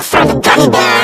from the Gummy Bear